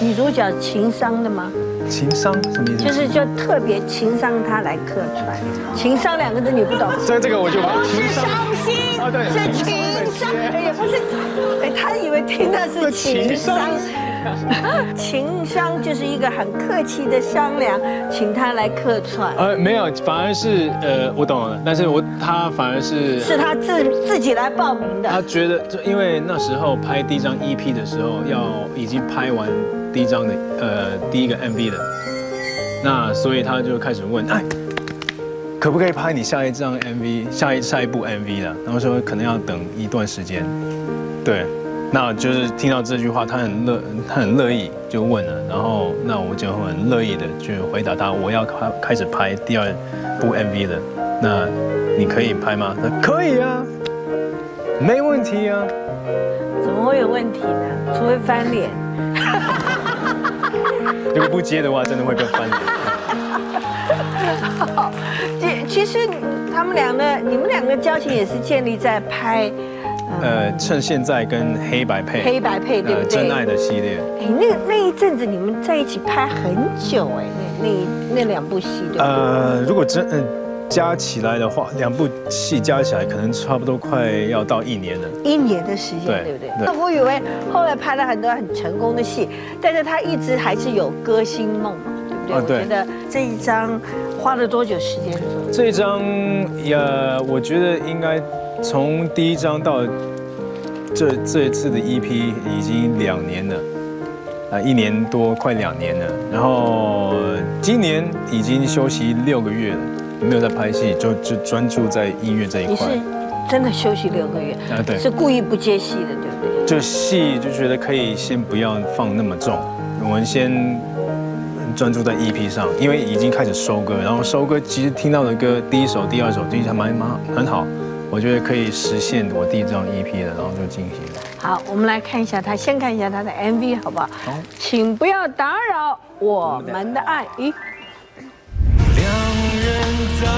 女主角情商的吗？情商什么意思？就是就特别情商她来客串，情商两个字你不懂。所以这个我就不是伤心，啊对是情商，听的是情商。情商就是一个很客气的商量，请他来客串。呃，没有，反而是呃，我懂了，但是我他反而是是他自自己来报名的。他觉得，就因为那时候拍第一张 EP 的时候，要已经拍完第一张的呃第一个 MV 了，那所以他就开始问，哎，可不可以拍你下一张 MV，下一下一部 MV 了？然后说可能要等一段时间，对。那就是听到这句话，他很乐，他很乐意就问了，然后那我就很乐意的去回答他，我要开开始拍第二部 MV 了，那你可以拍吗？他可以啊，没问题啊。怎么会有问题呢？除非翻脸。如果不接的话，真的会被翻脸。其实他们两个，你们两个交情也是建立在拍。呃，趁现在跟黑白配，黑白配对不对？真爱的系列。哎，那那一阵子你们在一起拍很久哎，那那那两部戏对。呃，如果真嗯加起来的话，两部戏加起来可能差不多快要到一年了。一年的时间，对不对？那我以为后来拍了很多很成功的戏，但是他一直还是有歌星梦嘛，对不对？我觉得这一张花了多久时间？这一张也，我觉得应该。从第一张到这这一次的 EP 已经两年了，啊，一年多快两年了。然后今年已经休息六个月了，没有在拍戏，就就专注在音乐这一块。你是真的休息六个月？啊，对，是故意不接戏的，对不对？就戏就觉得可以先不要放那么重，我们先专注在 EP 上，因为已经开始收歌，然后收歌其实听到的歌第一首、第二首其实还蛮蛮很好。我觉得可以实现我第一张 EP 的，然后就进行。好，我们来看一下他，先看一下他的 MV，好不好？好，请不要打扰我们的爱。咦。两人在